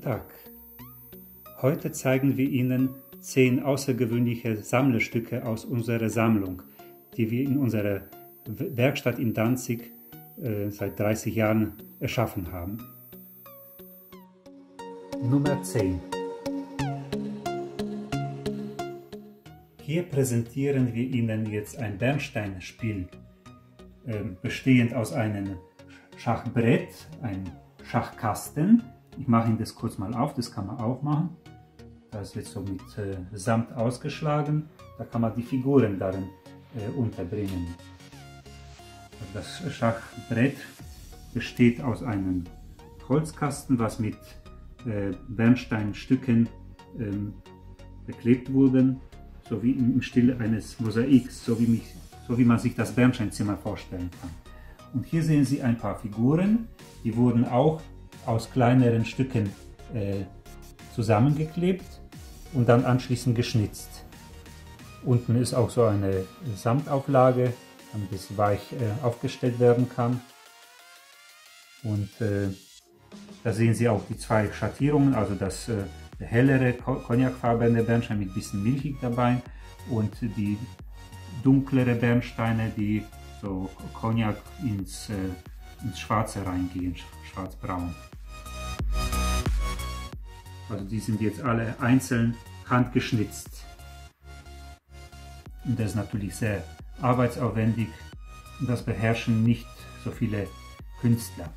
Tag. Heute zeigen wir Ihnen zehn außergewöhnliche Sammlerstücke aus unserer Sammlung, die wir in unserer Werkstatt in Danzig äh, seit 30 Jahren erschaffen haben. Nummer 10 Hier präsentieren wir Ihnen jetzt ein Bernsteinspiel, äh, bestehend aus einem Schachbrett, einem Schachkasten. Ich mache ihn das kurz mal auf, das kann man auch machen. Das jetzt so mit äh, Samt ausgeschlagen. Da kann man die Figuren darin äh, unterbringen. Das Schachbrett besteht aus einem Holzkasten, was mit äh, Bernsteinstücken ähm, beklebt wurden, sowie im Stil eines Mosaiks, so wie, mich, so wie man sich das Bernsteinzimmer vorstellen kann. Und hier sehen Sie ein paar Figuren, die wurden auch aus kleineren Stücken äh, zusammengeklebt und dann anschließend geschnitzt. Unten ist auch so eine Samtauflage, damit es weich äh, aufgestellt werden kann. Und äh, da sehen Sie auch die zwei Schattierungen, also das äh, hellere cognacfarbene Bernstein mit bisschen milchig dabei und die dunklere Bernsteine, die so Cognac ins, äh, ins Schwarze reingehen, schwarzbraun. Also die sind jetzt alle einzeln handgeschnitzt. Und das ist natürlich sehr arbeitsaufwendig und das beherrschen nicht so viele Künstler.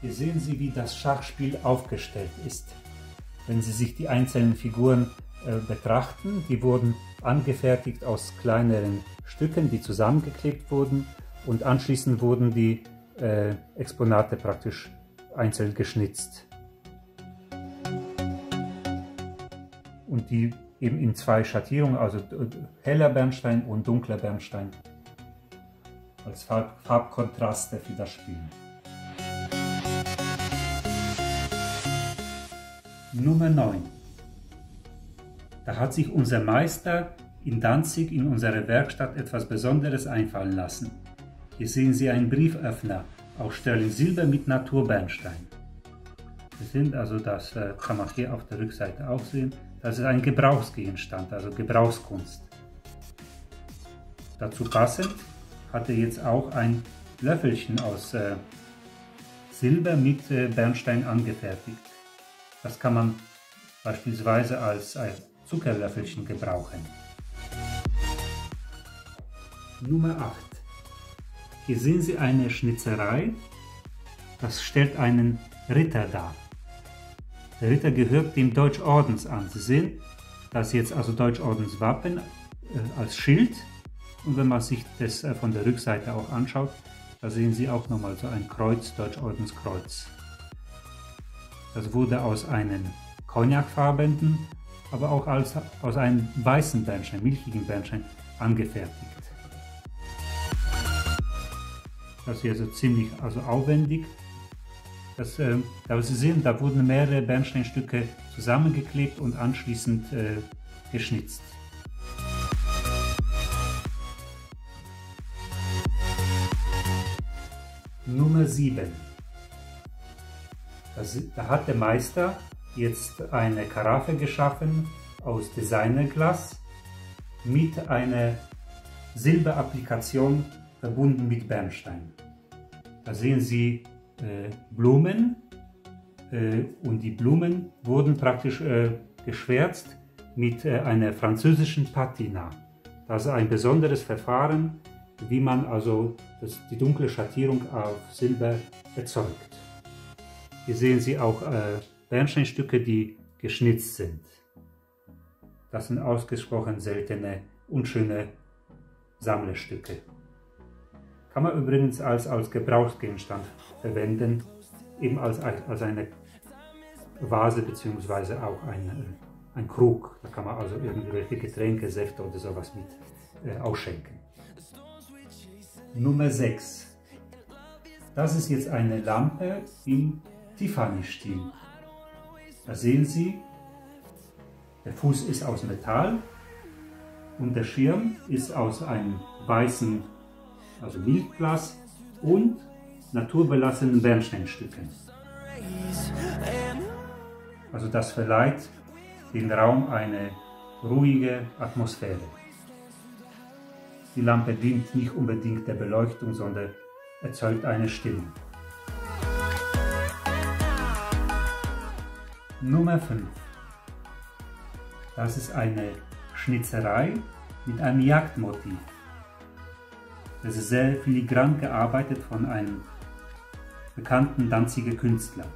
Hier sehen Sie, wie das Schachspiel aufgestellt ist. Wenn Sie sich die einzelnen Figuren äh, betrachten, die wurden angefertigt aus kleineren Stücken, die zusammengeklebt wurden und anschließend wurden die äh, Exponate praktisch einzeln geschnitzt. Und die eben in zwei Schattierungen, also heller Bernstein und dunkler Bernstein, als Farb Farbkontraste für das Spiel. Nummer 9. Da hat sich unser Meister in Danzig in unserer Werkstatt etwas Besonderes einfallen lassen. Hier sehen Sie einen Brieföffner aus Sterling Silber mit Naturbernstein. Wir sind also, das äh, kann man hier auf der Rückseite auch sehen, das ist ein Gebrauchsgegenstand, also Gebrauchskunst. Dazu passend hat er jetzt auch ein Löffelchen aus äh, Silber mit äh, Bernstein angefertigt. Das kann man beispielsweise als Zuckerlöffelchen gebrauchen. Nummer 8. Hier sehen Sie eine Schnitzerei. Das stellt einen Ritter dar. Der Ritter gehört dem Deutschordens an. Sie sehen, das ist jetzt also Deutschordenswappen äh, als Schild. Und wenn man sich das äh, von der Rückseite auch anschaut, da sehen Sie auch nochmal so ein Kreuz, Deutschordenskreuz. Das wurde aus einem cognacfarbenen, aber auch als, aus einem weißen Bernstein, milchigen Bernstein angefertigt. Das ist also ziemlich also aufwendig. Das, äh, aber Sie sehen, da wurden mehrere Bernsteinstücke zusammengeklebt und anschließend äh, geschnitzt. Nummer 7. Das, da hat der Meister jetzt eine Karaffe geschaffen aus Designerglas mit einer Silberapplikation verbunden mit Bernstein. Da sehen Sie äh, Blumen äh, und die Blumen wurden praktisch äh, geschwärzt mit äh, einer französischen Patina. Das ist ein besonderes Verfahren, wie man also das, die dunkle Schattierung auf Silber erzeugt. Hier sehen Sie auch äh, Bernsteinstücke, die geschnitzt sind. Das sind ausgesprochen seltene und schöne Sammlerstücke. Kann man übrigens als, als Gebrauchsgegenstand verwenden, eben als, als eine Vase bzw. auch ein, äh, ein Krug. Da kann man also irgendwelche Getränke, Säfte oder sowas mit äh, ausschenken. Nummer 6. Das ist jetzt eine Lampe im Tiffany-Stil. Da sehen Sie, der Fuß ist aus Metall und der Schirm ist aus einem weißen also Milchglas und naturbelassenen Bernsteinstücken. Also das verleiht dem Raum eine ruhige Atmosphäre. Die Lampe dient nicht unbedingt der Beleuchtung, sondern erzeugt eine Stimmung. Nummer 5. Das ist eine Schnitzerei mit einem Jagdmotiv. Das ist sehr filigran gearbeitet von einem bekannten Danziger Künstler.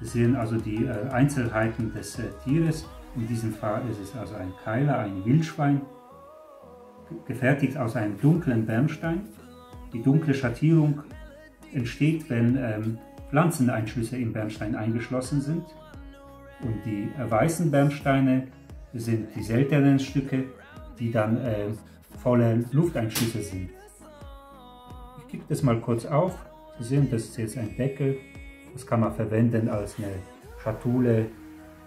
Sie sehen also die äh, Einzelheiten des äh, Tieres. In diesem Fall ist es also ein Keiler, ein Wildschwein, gefertigt aus einem dunklen Bernstein. Die dunkle Schattierung entsteht, wenn ähm, Pflanzeneinschlüsse im Bernstein eingeschlossen sind. Und die äh, weißen Bernsteine sind die seltenen Stücke, die dann äh, volle Lufteinschlüsse sind. Ich klicke das mal kurz auf. Sie sehen, das ist jetzt ein Deckel das kann man verwenden als eine Schatulle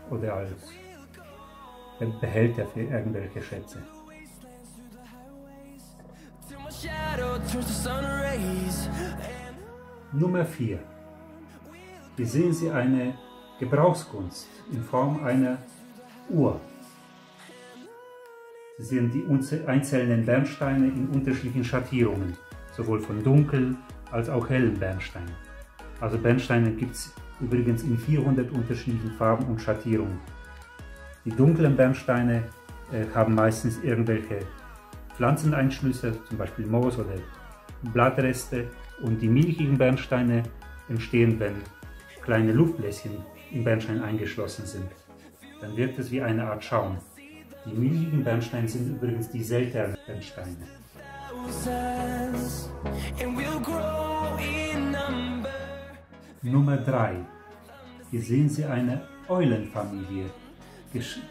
oder als Behälter für irgendwelche Schätze. Nummer 4. Hier sehen Sie eine Gebrauchskunst in Form einer Uhr. Sehen die einzelnen Bernsteine in unterschiedlichen Schattierungen, sowohl von dunkel als auch hellen Bernsteinen. Also Bernsteine gibt es übrigens in 400 unterschiedlichen Farben und Schattierungen. Die dunklen Bernsteine äh, haben meistens irgendwelche Pflanzeneinschlüsse, zum Beispiel Moos oder Blattreste. Und die milchigen Bernsteine entstehen, wenn kleine Luftbläschen im Bernstein eingeschlossen sind. Dann wirkt es wie eine Art Schaum. Die milchigen Bernsteine sind übrigens die seltenen Bernsteine. Nummer 3. Hier sehen Sie eine Eulenfamilie,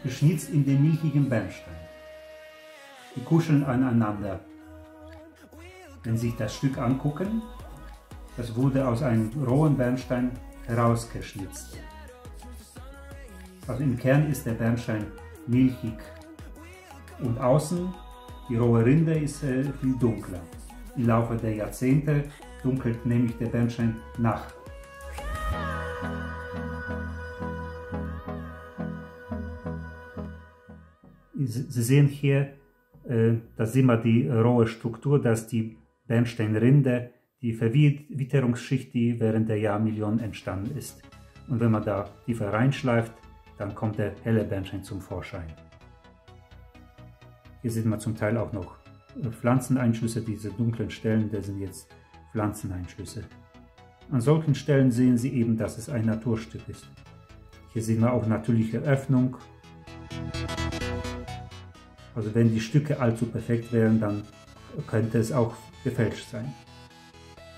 geschnitzt in den milchigen Bernstein. Die kuscheln aneinander. Wenn Sie sich das Stück angucken, das wurde aus einem rohen Bernstein herausgeschnitzt. Also im Kern ist der Bernstein milchig und außen die rohe Rinde ist äh, viel dunkler. Im Laufe der Jahrzehnte dunkelt nämlich der Bernstein nach. Sie sehen hier, äh, da sehen wir die rohe Struktur, dass die Bernsteinrinde, die Verwitterungsschicht, die während der Jahrmillionen entstanden ist. Und wenn man da tiefer reinschleift, dann kommt der helle Bernstein zum Vorschein. Hier sieht man zum Teil auch noch äh, Pflanzeneinschlüsse, diese dunklen Stellen, das sind jetzt Pflanzeneinschlüsse. An solchen Stellen sehen Sie eben, dass es ein Naturstück ist. Hier sehen wir auch natürliche Öffnung. Also wenn die Stücke allzu perfekt wären, dann könnte es auch gefälscht sein.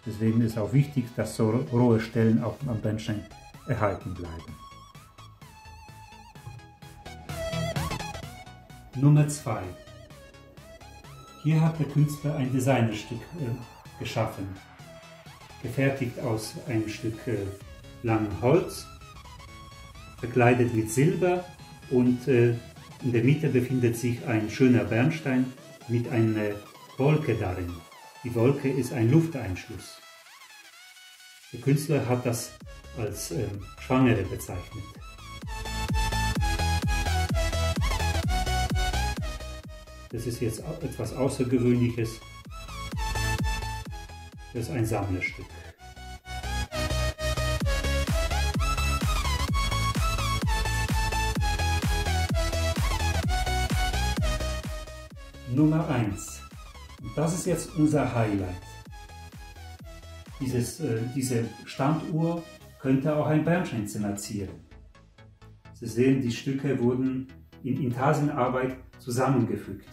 Deswegen ist auch wichtig, dass so rohe Stellen auch am Bernstein erhalten bleiben. Nummer 2. Hier hat der Künstler ein Designerstück äh, geschaffen, gefertigt aus einem Stück äh, langem Holz, verkleidet mit Silber und äh, in der Mitte befindet sich ein schöner Bernstein mit einer Wolke darin. Die Wolke ist ein Lufteinschluss. Der Künstler hat das als ähm, Schwangere bezeichnet. Das ist jetzt etwas Außergewöhnliches. Das ist ein Sammlerstück. Nummer 1. Das ist jetzt unser Highlight. Dieses, äh, diese Standuhr könnte auch ein Bernsteinzimmer zieren. Sie sehen, die Stücke wurden in Intarsienarbeit zusammengefügt.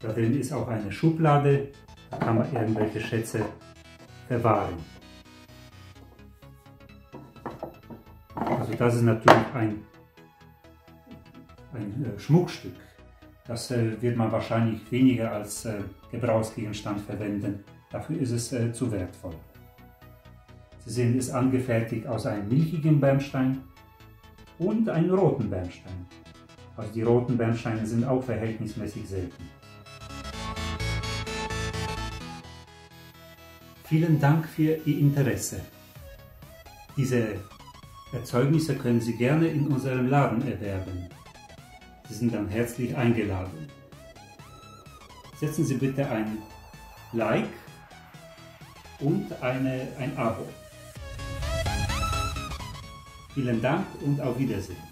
Da drin ist auch eine Schublade, da kann man irgendwelche Schätze verwahren. Also das ist natürlich ein, ein äh, Schmuckstück. Das äh, wird man wahrscheinlich weniger als äh, Gebrauchsgegenstand verwenden. Dafür ist es zu wertvoll. Sie sehen, es ist angefertigt aus einem milchigen Bernstein und einem roten Bernstein. Also die roten Bernsteine sind auch verhältnismäßig selten. Vielen Dank für Ihr Interesse. Diese Erzeugnisse können Sie gerne in unserem Laden erwerben. Sie sind dann herzlich eingeladen. Setzen Sie bitte ein Like und eine, ein Abo. Vielen Dank und auf Wiedersehen.